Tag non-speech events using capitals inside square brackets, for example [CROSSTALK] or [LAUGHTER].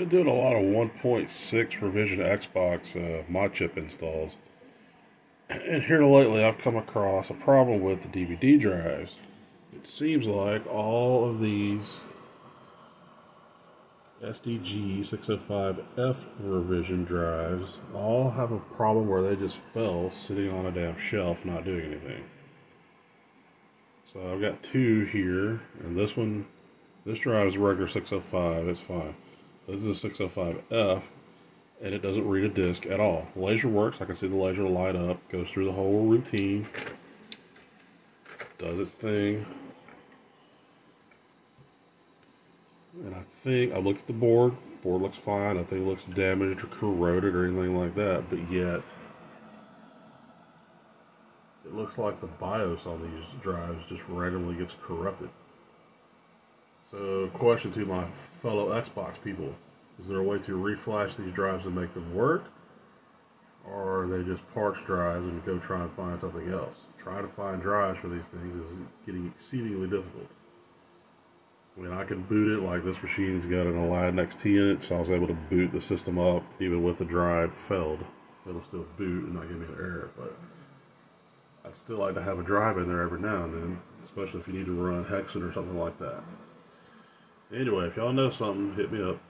Been doing a lot of 1.6 revision Xbox uh, mod chip installs. [CLEARS THROAT] And here lately I've come across a problem with the DVD drives. It seems like all of these SDG 605F revision drives all have a problem where they just fell sitting on a damn shelf not doing anything. So I've got two here, and this one, this drive is regular 605, it's fine. This is a 605F, and it doesn't read a disk at all. The laser works, I can see the laser light up, goes through the whole routine, does its thing. And I think, I looked at the board, board looks fine, I think it looks damaged or corroded or anything like that, but yet, it looks like the BIOS on these drives just randomly gets corrupted. So, question to my fellow Xbox people is there a way to reflash these drives and make them work? Or are they just parts drives and go try and find something else? Trying to find drives for these things is getting exceedingly difficult. I mean, I can boot it like this machine's got an Aladdin XT in it, so I was able to boot the system up even with the drive failed. It'll still boot and not give me an error, but I'd still like to have a drive in there every now and then, especially if you need to run Hexen or something like that. Anyway, if y'all know something, hit me up.